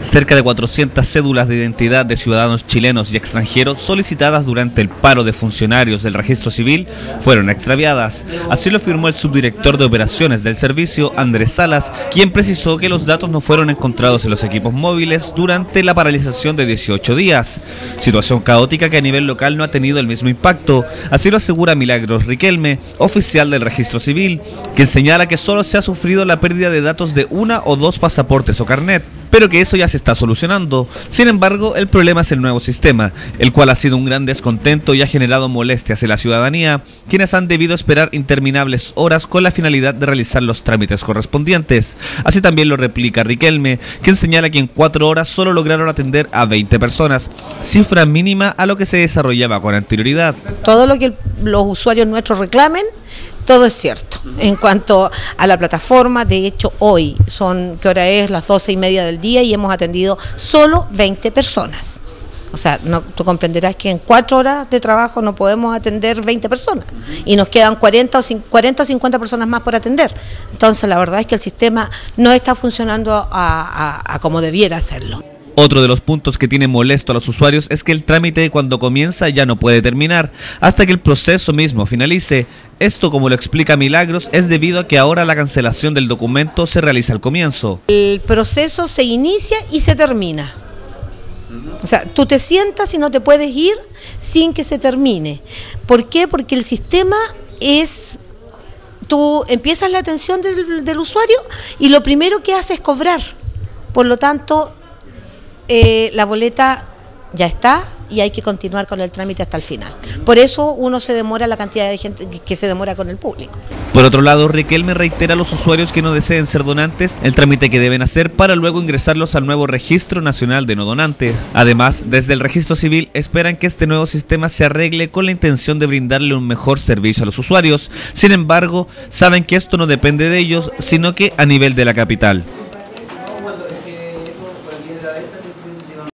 Cerca de 400 cédulas de identidad de ciudadanos chilenos y extranjeros solicitadas durante el paro de funcionarios del registro civil fueron extraviadas. Así lo afirmó el subdirector de operaciones del servicio, Andrés Salas, quien precisó que los datos no fueron encontrados en los equipos móviles durante la paralización de 18 días. Situación caótica que a nivel local no ha tenido el mismo impacto. Así lo asegura Milagros Riquelme, oficial del registro civil, quien señala que solo se ha sufrido la pérdida de datos de una o dos pasaportes o carnet pero que eso ya se está solucionando. Sin embargo, el problema es el nuevo sistema, el cual ha sido un gran descontento y ha generado molestias en la ciudadanía, quienes han debido esperar interminables horas con la finalidad de realizar los trámites correspondientes. Así también lo replica Riquelme, quien señala que en cuatro horas solo lograron atender a 20 personas, cifra mínima a lo que se desarrollaba con anterioridad. Todo lo que los usuarios nuestros reclamen todo es cierto. En cuanto a la plataforma, de hecho hoy son, ¿qué hora es? Las doce y media del día y hemos atendido solo 20 personas. O sea, no, tú comprenderás que en cuatro horas de trabajo no podemos atender 20 personas y nos quedan 40 o, 40 o 50 personas más por atender. Entonces, la verdad es que el sistema no está funcionando a como debiera hacerlo. Otro de los puntos que tiene molesto a los usuarios es que el trámite cuando comienza ya no puede terminar hasta que el proceso mismo finalice. Esto, como lo explica Milagros, es debido a que ahora la cancelación del documento se realiza al comienzo. El proceso se inicia y se termina. O sea, tú te sientas y no te puedes ir sin que se termine. ¿Por qué? Porque el sistema es tú empiezas la atención del, usuario y lo primero que hace es cobrar. Por lo tanto, eh, la boleta ya está y hay que continuar con el trámite hasta el final. Por eso uno se demora la cantidad de gente que se demora con el público. Por otro lado, Riquelme reitera a los usuarios que no deseen ser donantes el trámite que deben hacer para luego ingresarlos al nuevo Registro Nacional de No Donantes. Además, desde el Registro Civil esperan que este nuevo sistema se arregle con la intención de brindarle un mejor servicio a los usuarios. Sin embargo, saben que esto no depende de ellos, sino que a nivel de la capital.